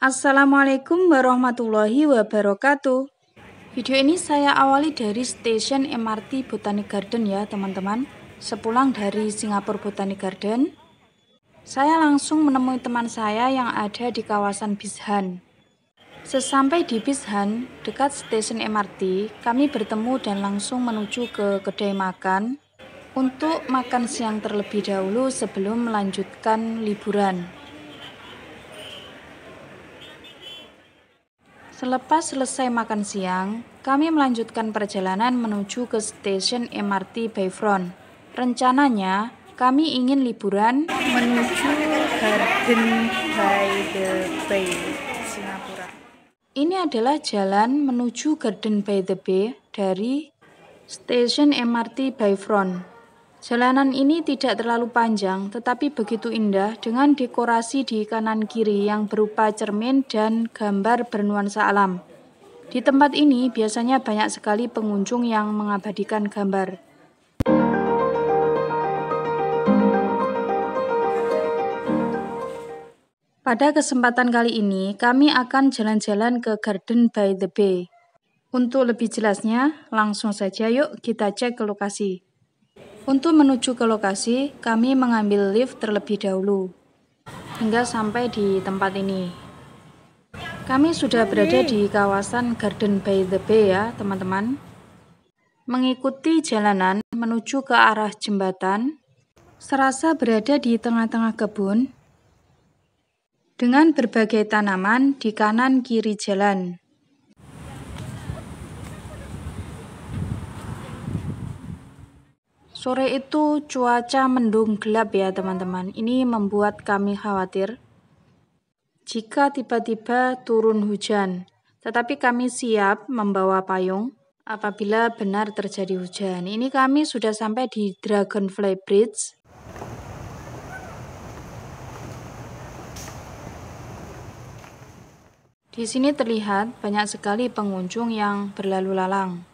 Assalamualaikum warahmatullahi wabarakatuh. Video ini saya awali dari stasiun MRT Botanic Garden ya teman-teman. Sepulang dari Singapura Botanic Garden, saya langsung menemui teman saya yang ada di kawasan Bishan. Sesampai di Bishan, dekat stasiun MRT, kami bertemu dan langsung menuju ke kedai makan untuk makan siang terlebih dahulu sebelum melanjutkan liburan. Selepas selesai makan siang, kami melanjutkan perjalanan menuju ke stasiun MRT Bayfront. Rencananya, kami ingin liburan menuju Garden by the Bay, Singapura. Ini adalah jalan menuju Garden by the Bay dari stasiun MRT Bayfront. Jalanan ini tidak terlalu panjang, tetapi begitu indah dengan dekorasi di kanan kiri yang berupa cermin dan gambar bernuansa alam. Di tempat ini biasanya banyak sekali pengunjung yang mengabadikan gambar. Pada kesempatan kali ini, kami akan jalan-jalan ke Garden by the Bay. Untuk lebih jelasnya, langsung saja yuk kita cek ke lokasi. Untuk menuju ke lokasi, kami mengambil lift terlebih dahulu hingga sampai di tempat ini. Kami sudah berada di kawasan Garden by the Bay ya, teman-teman. Mengikuti jalanan menuju ke arah jembatan, serasa berada di tengah-tengah kebun dengan berbagai tanaman di kanan kiri jalan. Sore itu cuaca mendung gelap ya teman-teman. Ini membuat kami khawatir jika tiba-tiba turun hujan. Tetapi kami siap membawa payung apabila benar terjadi hujan. Ini kami sudah sampai di Dragonfly Bridge. Di sini terlihat banyak sekali pengunjung yang berlalu lalang.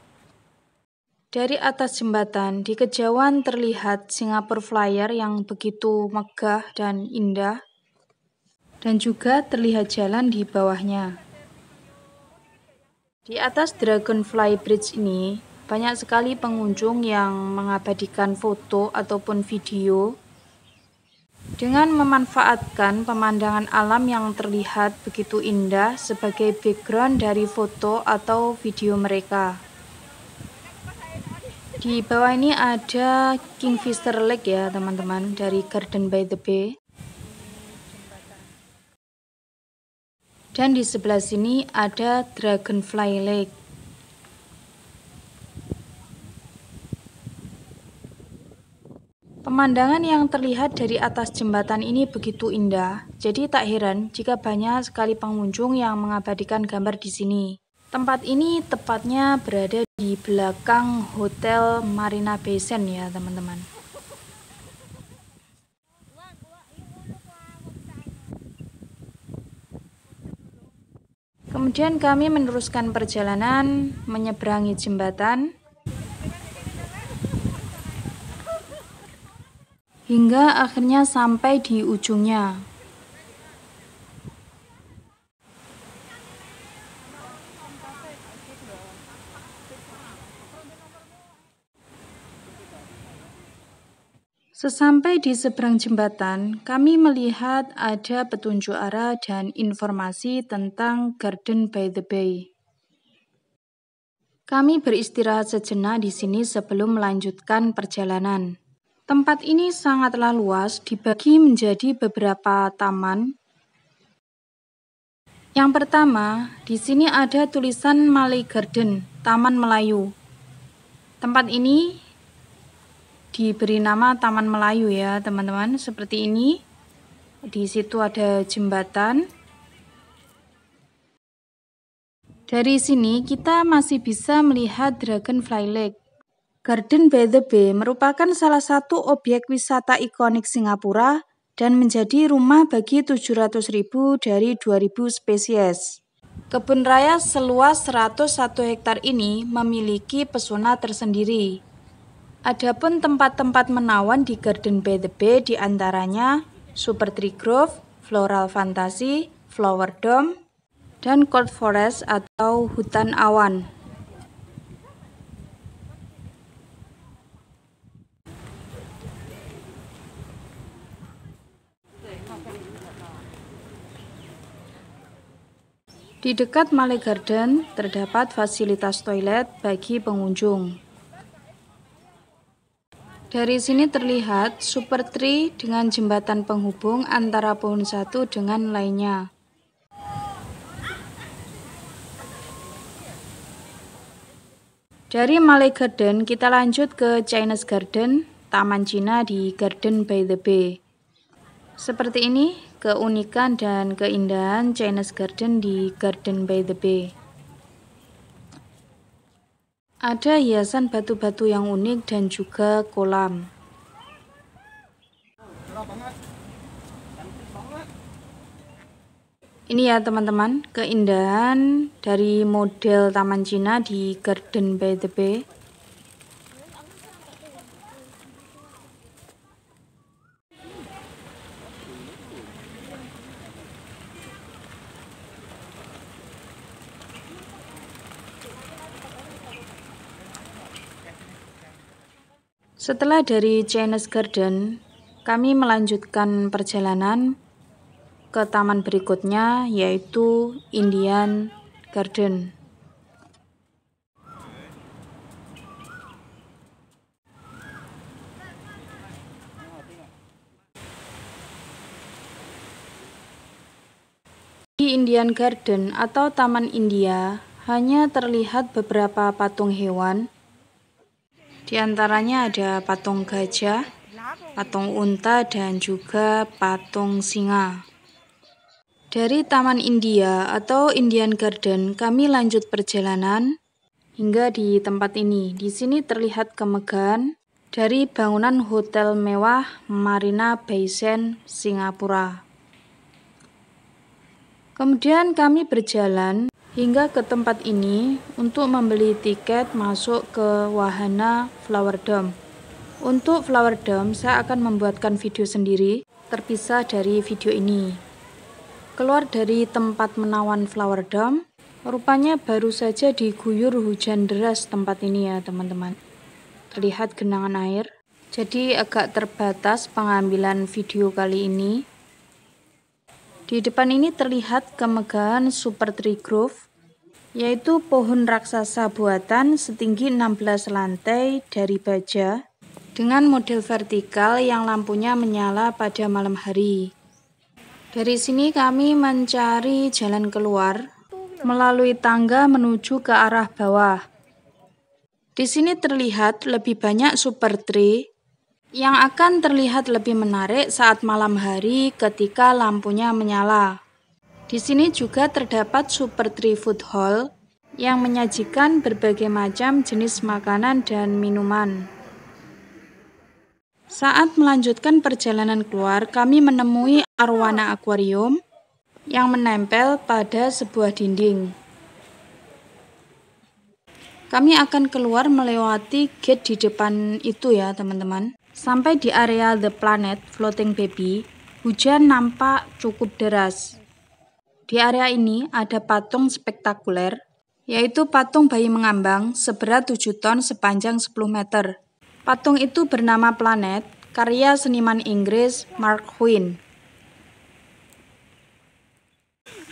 Dari atas jembatan, di kejauhan terlihat Singapore Flyer yang begitu megah dan indah, dan juga terlihat jalan di bawahnya. Di atas Dragonfly Bridge ini, banyak sekali pengunjung yang mengabadikan foto ataupun video dengan memanfaatkan pemandangan alam yang terlihat begitu indah sebagai background dari foto atau video mereka. Di bawah ini ada Kingfisher Lake ya teman-teman dari Garden by the Bay. Dan di sebelah sini ada Dragonfly Lake. Pemandangan yang terlihat dari atas jembatan ini begitu indah, jadi tak heran jika banyak sekali pengunjung yang mengabadikan gambar di sini. Tempat ini tepatnya berada di belakang Hotel Marina Bay Sands ya teman-teman. Kemudian kami meneruskan perjalanan menyeberangi jembatan hingga akhirnya sampai di ujungnya. Sesampai di seberang jembatan, kami melihat ada petunjuk arah dan informasi tentang Garden by the Bay. Kami beristirahat sejenak di sini sebelum melanjutkan perjalanan. Tempat ini sangatlah luas, dibagi menjadi beberapa taman. Yang pertama, di sini ada tulisan Malay Garden, Taman Melayu. Tempat ini diberi nama Taman Melayu ya teman-teman. Seperti ini. Di situ ada jembatan. Dari sini kita masih bisa melihat Dragonfly Lake. Garden by the Bay merupakan salah satu objek wisata ikonik Singapura dan menjadi rumah bagi 700.000 dari 2.000 spesies. Kebun raya seluas 101 hektar ini memiliki pesona tersendiri, Adapun tempat-tempat menawan di Garden by the Bay di antaranya Super Tree Grove, Floral Fantasy, Flower Dome, dan Cold Forest atau hutan awan. Di dekat Malay Garden terdapat fasilitas toilet bagi pengunjung. Dari sini terlihat super tree dengan jembatan penghubung antara pohon satu dengan lainnya. Dari Malay Garden kita lanjut ke Chinese Garden, Taman Cina di Garden by the Bay. Seperti ini keunikan dan keindahan Chinese Garden di Garden by the Bay. Ada hiasan batu-batu yang unik dan juga kolam. Ini ya teman-teman, keindahan dari model Taman Cina di Garden by the Bay. Setelah dari Chinese Garden, kami melanjutkan perjalanan ke taman berikutnya yaitu Indian Garden. Di Indian Garden atau Taman India hanya terlihat beberapa patung hewan di antaranya ada patung gajah, patung unta, dan juga patung singa. Dari Taman India atau Indian Garden, kami lanjut perjalanan hingga di tempat ini. Di sini terlihat kemegahan dari bangunan hotel mewah Marina Bay Sands, Singapura. Kemudian kami berjalan hingga ke tempat ini untuk membeli tiket masuk ke wahana Flower Dome. Untuk Flower Dome, saya akan membuatkan video sendiri terpisah dari video ini. Keluar dari tempat menawan Flower Dome, rupanya baru saja diguyur hujan deras tempat ini ya teman-teman. Terlihat genangan air, jadi agak terbatas pengambilan video kali ini. Di depan ini terlihat kemegahan Super Tree Grove yaitu pohon raksasa buatan setinggi 16 lantai dari baja dengan model vertikal yang lampunya menyala pada malam hari. Dari sini kami mencari jalan keluar melalui tangga menuju ke arah bawah. Di sini terlihat lebih banyak super tree yang akan terlihat lebih menarik saat malam hari ketika lampunya menyala. Di sini juga terdapat Super Tree Food Hall yang menyajikan berbagai macam jenis makanan dan minuman. Saat melanjutkan perjalanan keluar, kami menemui arwana akuarium yang menempel pada sebuah dinding. Kami akan keluar melewati gate di depan itu ya teman-teman. Sampai di area The Planet Floating Baby, hujan nampak cukup deras. Di area ini ada patung spektakuler, yaitu patung bayi mengambang seberat 7 ton sepanjang 10 meter. Patung itu bernama Planet, karya seniman Inggris Mark Quinn.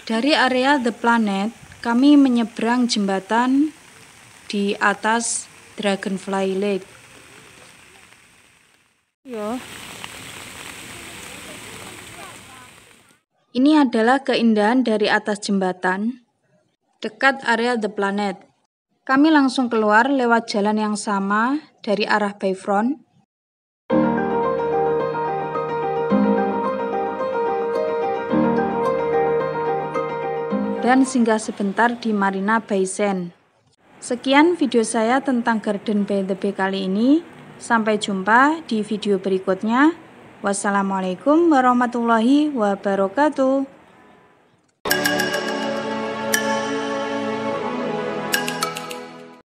Dari area The Planet, kami menyeberang jembatan di atas Dragonfly Lake. Yo. Ini adalah keindahan dari atas jembatan, dekat area The Planet. Kami langsung keluar lewat jalan yang sama dari arah Bayfront. Dan singgah sebentar di Marina Bay Sands. Sekian video saya tentang Garden by the Bay kali ini. Sampai jumpa di video berikutnya. Wassalamualaikum warahmatullahi wabarakatuh.